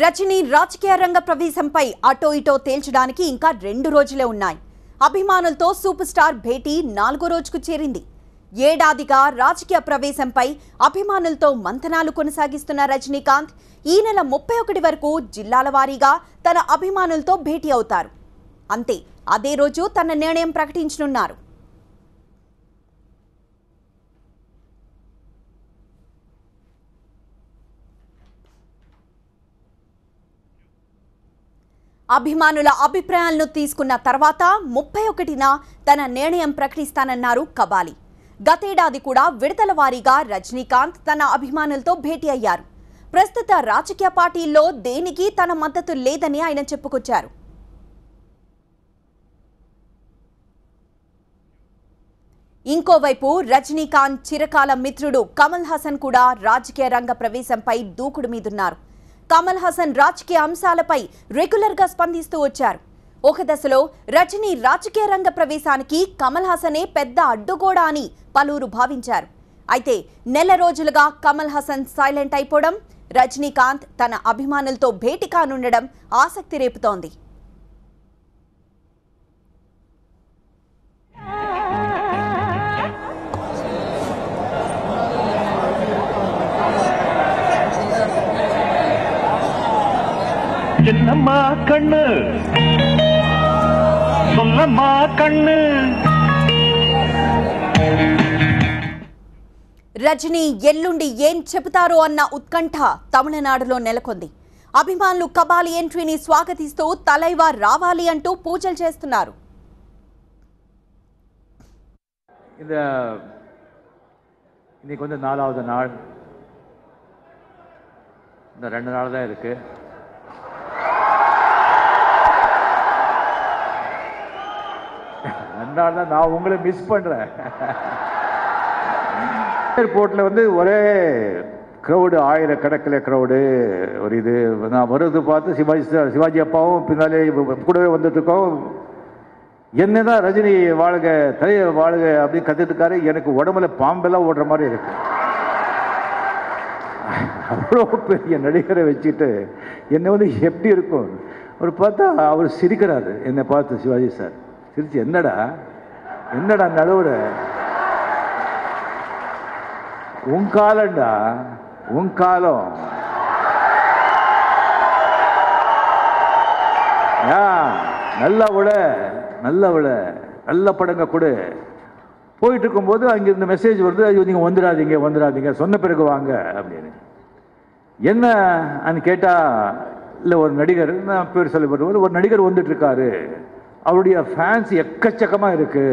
రజనీ రాజకీయ రంగ ప్రవేశంపై అటో ఇటో తేల్చడానికి ఇంకా రెండు రోజులే ఉన్నాయి. అభిమానులతో సూపర్ స్టార్ భేటీ నాలుగో రోజుకు చేరింది. ఏడాదిగా రాజకీయ ప్రవేశంపై అభిమానులతో మంతనాలు కొనసాగిస్తున్న రజనీకాంత్ ఈ నెల ముప్పై ఒకటి వరకు జిల్లాల వారీగా తన అభిమానులతో భేటీ అవుతారు. అంతే అదే రోజు తన నిర్ణయం ప్రకటించనున్నారు. అభిమానుల అభిప్రాయాలను తీసుకున్న తర్వాత ముప్పై ఒకటిన తన నిర్ణయం ప్రకటిస్తానన్నారు కబాలి. గతేడాది కూడా విడతల వారీగా రజనీకాంత్ తన అభిమానులతో భేటీ అయ్యారు. ప్రస్తుత రాజకీయ పార్టీల్లో దేనికి తన మద్దతు లేదని ఆయన చెప్పుకొచ్చారు. ఇంకోవైపు రజనీకాంత్ చిరకాల మిత్రుడు కమల్ హాసన్ కూడా రాజకీయ రంగ ప్రవేశంపై దూకుడు మీదున్నారు. కమల్ హాసన్ రాజకీయ అంశాలపై రెగ్యులర్గా స్పందిస్తూ వచ్చారు. ఒక దశలో రజనీ రాజకీయ రంగ ప్రవేశానికి కమల్ హాసనే పెద్ద అడ్డుగోడ అని పలువురు భావించారు. అయితే నెల రోజులుగా కమల్ హాసన్ సైలెంట్ అయిపోవడం రజనీకాంత్ తన అభిమానులతో భేటీ కానుండడం ఆసక్తి రేపుతోంది. என்னம்மா கண்ணு சொல்லம்மா கண்ணு రజనీ ఎల్లుండి ఏం చెబుతారో అన్న ఉత్కంఠ తమిళనాడులో నెలకొంది అభిమానులు కబాలి ఎంట్రీని స్వాగతిస్తూ తలైవా రావాలి అంటూ పూజలు చేస్తున్నారు இந்த இன்னைக்கு வந்து நாலாவது நாள் இந்த ரெண்டு நாள் தான் இருக்கு ரெண்டு நாள் தான் நான் உங்களை மிஸ் பண்ணுறேன் ஏர்போர்ட்டில் வந்து ஒரே க்ரௌடு ஆயிரக்கணக்கில் க்ரௌடு ஒரு இது. நான் வருது பார்த்து சிவாஜி சார் சிவாஜி அப்பாவும் பின்னாலே கூடவே வந்துட்டுருக்கோம். என்ன தான் ரஜினி வாழ்க தலைய வாழ்க அப்படின்னு கத்திட்டு இருக்காரு. எனக்கு உடம்புல பாம்பெல்லாம் ஓடுற மாதிரி இருக்கு. அவ்வளோ பெரிய நடிகரை வச்சுட்டு என்னை வந்து எப்படி இருக்கும்? அவர் பார்த்தா அவர் சிரிக்கிறாரு. என்னை பார்த்து சிவாஜி சார். சிரிச்சு என்னடா? என்னடா நடுவுற உன் காலம்டா உன் காலம். யா நல்லா விட நல்லா விட நல்ல படங்க கொடு. போயிட்டு இருக்கும்போது அங்கே இந்த மெசேஜ் வருது ஐயோ நீங்கள் வந்துடாதீங்க வந்துடாதீங்க சொன்ன பிறகு வாங்க அப்படின்னு. என்ன அன்னு கேட்டால் இல்லை ஒரு நடிகர் நான் பேர் சொல்லப்படுவது ஒரு நடிகர் வந்துட்டு இருக்காரு அவருடைய ஃபேன்ஸ் எக்கச்சக்கமாக இருக்கு.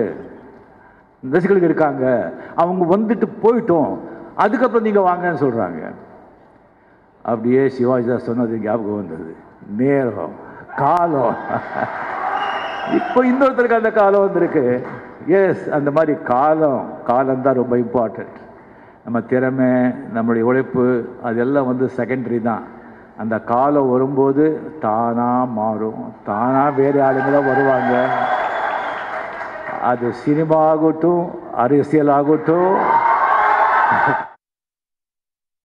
ரசிகர்கள் இருக்காங்க. அவங்க வந்துட்டு போயிட்டோம். அதுக்கப்புறம் நீங்கள் வாங்கன்னு சொல்கிறாங்க அப்படியே சிவாஜி தாஸ் சொன்னது ஞாபகம் வந்தது. நேரம் காலம். இப்போ இன்னொருத்தருக்கு அந்த காலம் வந்திருக்கு. எஸ் அந்த மாதிரி காலம் காலம் தான் ரொம்ப இம்பார்ட்டண்ட் நம்ம திறமை நம்மளுடைய உழைப்பு அதெல்லாம் வந்து செகண்டரி தான். அந்த காலம் வரும்போது தானாக மாறும். தானாக வேறு ஆளுங்க வருவாங்க. ಅದು ಸಿನಿಮಾ ಆಗೋಟು ಅರಸಿಯಲ್ಲಾಗೋಟು